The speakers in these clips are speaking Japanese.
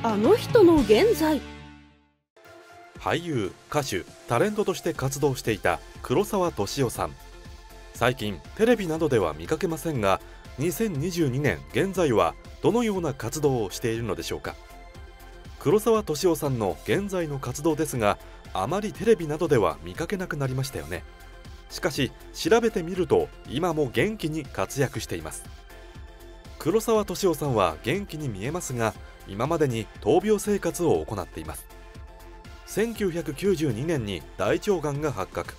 あの人の現在。俳優歌手タレントとして活動していた黒沢敏夫さん。最近テレビなどでは見かけませんが2022年現在はどのような活動をしているのでしょうか。黒沢敏夫さんの現在の活動ですがあまりテレビなどでは見かけなくなりましたよね。しかし調べてみると今も元気に活躍しています。黒沢敏夫さんは元気に見えますが今までに闘病生活を行っています。1992年に大腸がんが発覚。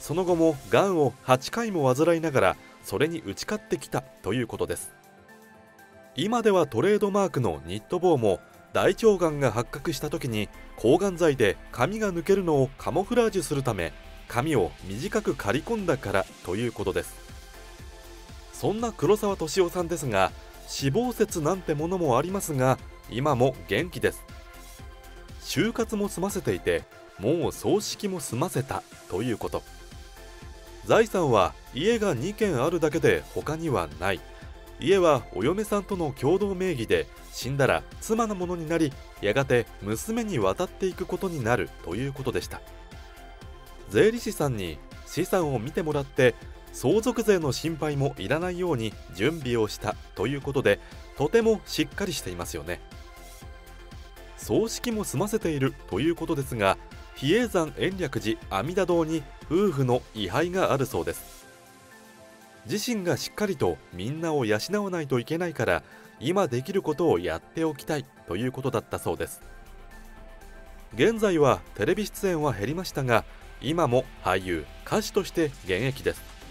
その後もがんを8回も患いながらそれに打ち勝ってきたということです。今ではトレードマークのニット帽も大腸がんが発覚した時に抗がん剤で髪が抜けるのをカモフラージュするため髪を短く刈り込んだからということです。そんな黒沢敏夫さんですが死亡説なんてものもありますが今も元気です。就活も済ませていてもう葬式も済ませたということ。財産は家が2軒あるだけで他にはない。家はお嫁さんとの共同名義で死んだら妻のものになりやがて娘に渡っていくことになるということでした。税理士さんに資産を見てもらって相続税の心配もいらないように準備をしたということでとてもしっかりしていますよね。葬式も済ませているということですが比叡山延暦寺阿弥陀堂に夫婦の位牌があるそうです。自身がしっかりとみんなを養わないといけないから今できることをやっておきたいということだったそうです。現在はテレビ出演は減りましたが今も俳優歌手として現役です。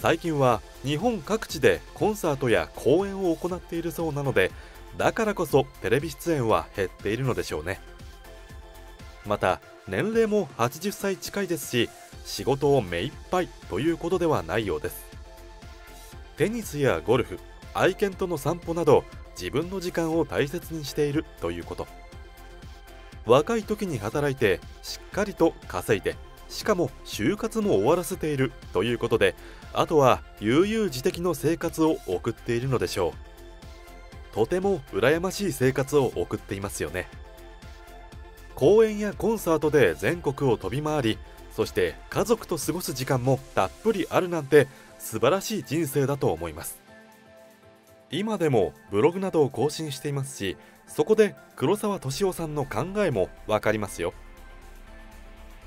最近は日本各地でコンサートや公演を行っているそうなのでだからこそテレビ出演は減っているのでしょうね。また年齢も80歳近いですし仕事を目いっぱいということではないようです。テニスやゴルフ愛犬との散歩など自分の時間を大切にしているということ。若い時に働いてしっかりと稼いでしかも就活も終わらせているということであとは悠々自適の生活を送っているのでしょう。とても羨ましい生活を送っていますよね。公演やコンサートで全国を飛び回りそして家族と過ごす時間もたっぷりあるなんて素晴らしい人生だと思います。今でもブログなどを更新していますしそこで黒沢敏夫さんの考えも分かりますよ。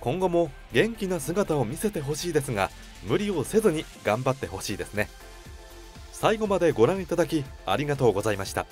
今後も元気な姿を見せてほしいですが無理をせずに頑張ってほしいですね。最後までご覧いただきありがとうございました。